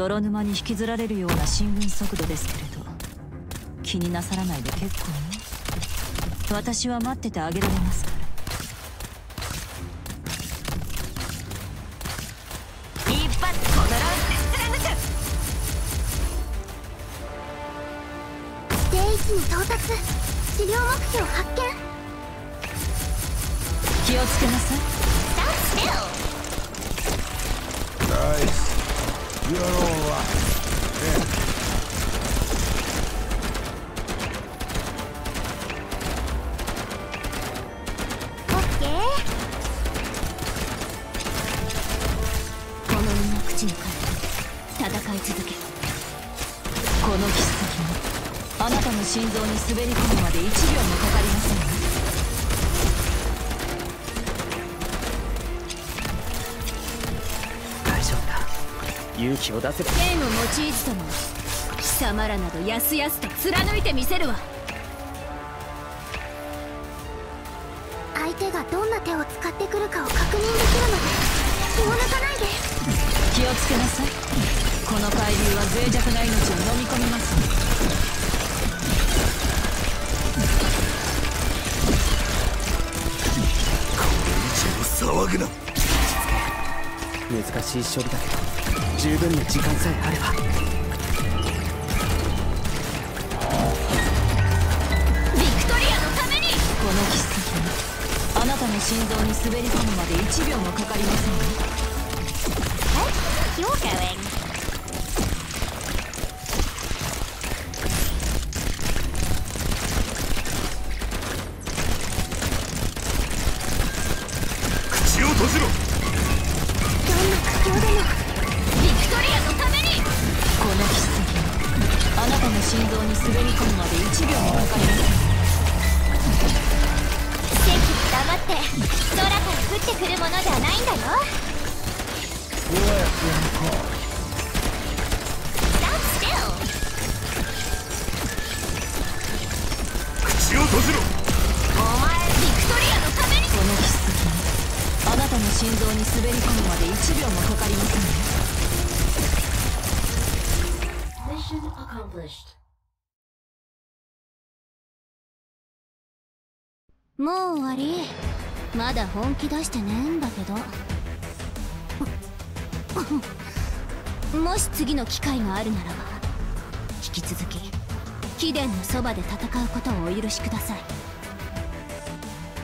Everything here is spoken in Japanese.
泥沼に引きずられるような進軍速度ですけれど気になさらないで結構ね。私は待っててあげられますから一発このラウンドで貫くステージに到達治療目標発見気をつけなさい。Stand still この身の口に変え戦い続けこの切先も。あなたの心臓に滑り込むまで1秒もかかりませんよ勇気を出せば。剣を用いずとも貴様らなどやすやすと貫いてみせるわ。相手がどんな手を使ってくるかを確認できるので気を抜かないで。気をつけなさい。この海流は脆弱な命を飲み込みます。騒ぐな。難しい処理だけど十分な時間さえあれば。ビクトリアのために。この切先もあなたの心臓に滑り込むまで1秒もかかりませんよ You're going 口心臓に滑り込むまで1秒もかかりません席黙って空から降ってくるものじゃないんだよ Stand still 口を閉じろお前ビクトリアのためにこの切先もあなたの心臓に滑り込むまで1秒もかかりません Mission accomplished. もう終わり。まだ本気出してねえんだけど。もし次の機会があるならば引き続き貴殿のそばで戦うことをお許しください。